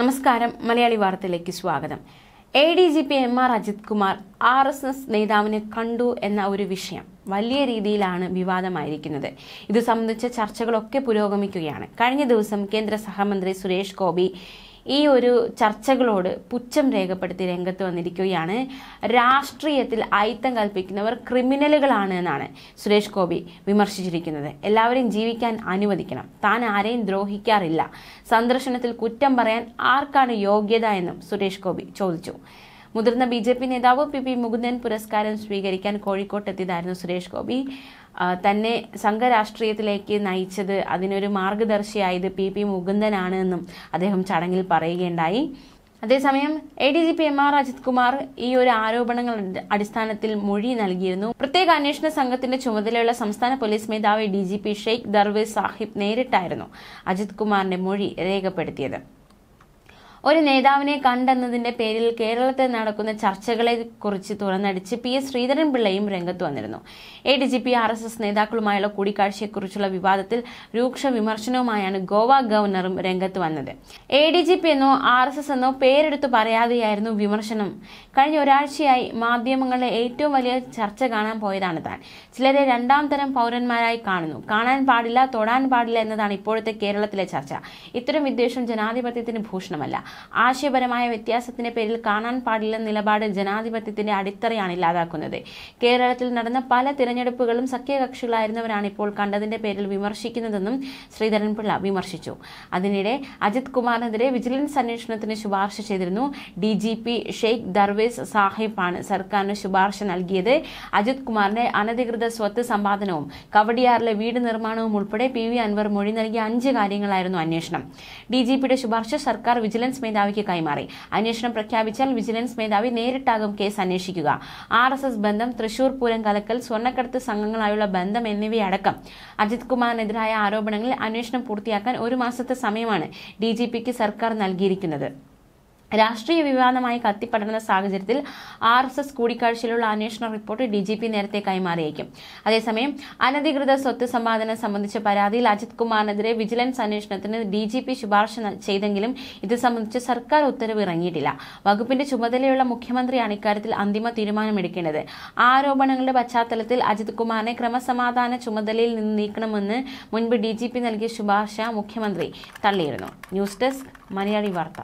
നമസ്കാരം. മലയാളി വാർത്തയിലേക്ക് സ്വാഗതം. A D G P M R Ajith Kumar R S S നേതാവിനെ കണ്ടു എന്ന ഒരു വിഷയം വലിയ രീതിയിലാണ് വിവാദമായിരിക്കുന്നത്. ഇത് സംബന്ധിച്ച ചർച്ചകളൊക്കെ പുരോഗമിക്കുകയാണ്. കഴിഞ്ഞ ദിവസം കേന്ദ്ര സഹമന്ത്രി സുരേഷ് ഗോപി ഈ ഒരു ചർച്ചകളോട് പുച്ഛം രേഖപ്പെടുത്തി രംഗത്ത് വന്നിരിക്കുകയാണ്. രാഷ്ട്രീയത്തിൽ ആയിത്തം കൽപ്പിക്കുന്നവർ ക്രിമിനലുകളാണ് എന്നാണ് സുരേഷ് ഗോപി വിമർശിച്ചിരിക്കുന്നത്. എല്ലാവരെയും ജീവിക്കാൻ അനുവദിക്കണം. താൻ ആരെയും ദ്രോഹിക്കാറില്ല. സന്ദർശനത്തിൽ കുറ്റം പറയാൻ ആർക്കാണ് യോഗ്യത എന്നും സുരേഷ് ഗോപി ചോദിച്ചു. മുതിർന്ന ബി ജെ പി നേതാവ് പി പി മുകുന്ദൻ പുരസ്കാരം സ്വീകരിക്കാൻ കോഴിക്കോട്ടെത്തിയതായിരുന്നു സുരേഷ് ഗോപി. തന്നെ സംഘരാഷ്ട്രീയത്തിലേക്ക് നയിച്ചത് അതിനൊരു മാർഗദർശിയായത് പി പി മുകുന്ദനാണ് എന്നും അദ്ദേഹം ചടങ്ങിൽ പറയുകയുണ്ടായി. അതേസമയം A D G P M R Ajith Kumar ഈ ഒരു ആരോപണങ്ങൾ അടിസ്ഥാനത്തിൽ മൊഴി നൽകിയിരുന്നു. പ്രത്യേക അന്വേഷണ സംഘത്തിന്റെ ചുമതലയുള്ള സംസ്ഥാന പോലീസ് മേധാവി D G P Sheikh Darvesh Sahib നേരിട്ടായിരുന്നു Ajith കുമാറിന്റെ മൊഴി രേഖപ്പെടുത്തിയത്. ഒരു നേതാവിനെ കണ്ടെന്നതിന്റെ പേരിൽ കേരളത്തിൽ നടക്കുന്ന ചർച്ചകളെ കുറിച്ച് തുറന്നടിച്ച് പി എസ് ശ്രീധരൻപിള്ളയും രംഗത്ത് വന്നിരുന്നു. A D G P R S S നേതാക്കളുമായുള്ള കൂടിക്കാഴ്ചയെക്കുറിച്ചുള്ള വിവാദത്തിൽ രൂക്ഷ വിമർശനവുമായാണ് ഗോവ ഗവർണറും രംഗത്ത് വന്നത്. എ ഡി ജി പി എന്നോ ആർ എസ് എസ് എന്നോ പേരെടുത്തു പറയാതെയായിരുന്നു വിമർശനം. കഴിഞ്ഞ ഒരാഴ്ചയായി മാധ്യമങ്ങളുടെ ഏറ്റവും വലിയ ചർച്ച കാണാൻ പോയതാണ് താൻ. ചിലരെ രണ്ടാം തരം പൗരന്മാരായി കാണുന്നു. കാണാൻ പാടില്ല തൊടാൻ പാടില്ല എന്നതാണ് ഇപ്പോഴത്തെ കേരളത്തിലെ ചർച്ച. ഇത്തരം വിദ്വേഷം ജനാധിപത്യത്തിന് ഭൂഷണമല്ല. ആശയപരമായ വ്യത്യാസത്തിന്റെ പേരിൽ കാണാൻ പാടില്ല നിലപാട് ജനാധിപത്യത്തിന്റെ അടിത്തറയാണ് ഇല്ലാതാക്കുന്നത്. കേരളത്തിൽ നടന്ന പല തിരഞ്ഞെടുപ്പുകളും സഖ്യകക്ഷികളായിരുന്നവരാണ് ഇപ്പോൾ കണ്ടതിന്റെ പേരിൽ വിമർശിക്കുന്നതെന്നും ശ്രീധരൻപിള്ള വിമർശിച്ചു. അതിനിടെ അജിത് കുമാറിനെതിരെ വിജിലൻസ് അന്വേഷണത്തിന് ശുപാർശ ചെയ്തിരുന്നു. D G P Sheikh Darvesh സാഹിബാണ് സർക്കാരിന് ശുപാർശ നൽകിയത്. അജിത് കുമാറിന്റെ അനധികൃത സ്വത്ത് സമ്പാദനവും കവടിയാറിലെ വീട് നിർമ്മാണവും ഉൾപ്പെടെ പി വി അൻവർ മൊഴി നൽകിയ അഞ്ച് കാര്യങ്ങളായിരുന്നു അന്വേഷണം. ഡി ജി പിയുടെ ശുപാർശ സർക്കാർ വിജിലൻസ് മേധാവിക്ക് കൈമാറി. അന്വേഷണം പ്രഖ്യാപിച്ചാൽ വിജിലൻസ് മേധാവി നേരിട്ടാകും കേസ് അന്വേഷിക്കുക. ആർ എസ് എസ് ബന്ധം തൃശൂർ പൂരം കലക്കൽ സ്വർണക്കടത്ത് സംഘങ്ങളായുള്ള ബന്ധം എന്നിവയടക്കം. അജിത് കുമാറിനെതിരായ ആരോപണങ്ങളിൽ അന്വേഷണം പൂർത്തിയാക്കാൻ ഒരു മാസത്തെ സമയമാണ് ഡി സർക്കാർ നൽകിയിരിക്കുന്നത്. രാഷ്ട്രീയ വിവാദമായി കത്തിപ്പടർന്ന സാഹചര്യത്തിൽ ആർ എസ് എസ് കൂടിക്കാഴ്ചയിലുള്ള അന്വേഷണ റിപ്പോർട്ട് ഡി ജി പി നേരത്തെ കൈമാറിയേക്കും. അതേസമയം അനധികൃത സ്വത്ത് സമ്പാദനം സംബന്ധിച്ച പരാതിയിൽ അജിത് കുമാറിനെതിരെ വിജിലൻസ് അന്വേഷണത്തിന് ഡി ജി പി ശുപാർശ ചെയ്തെങ്കിലും ഇത് സംബന്ധിച്ച് സർക്കാർ ഉത്തരവ് ഇറങ്ങിയിട്ടില്ല. വകുപ്പിന്റെ ചുമതലയുള്ള മുഖ്യമന്ത്രിയാണ് ഇക്കാര്യത്തിൽ അന്തിമ തീരുമാനമെടുക്കേണ്ടത്. ആരോപണങ്ങളുടെ പശ്ചാത്തലത്തിൽ അജിത് കുമാറിനെ ക്രമസമാധാന ചുമതലയിൽ നിന്ന് നീക്കണമെന്ന് മുൻപ് ഡി ജി പി നൽകിയ ശുപാർശ മുഖ്യമന്ത്രി തള്ളിയിരുന്നു. ന്യൂസ് ഡെസ്ക് മലയാളി വാർത്ത.